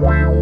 Wow.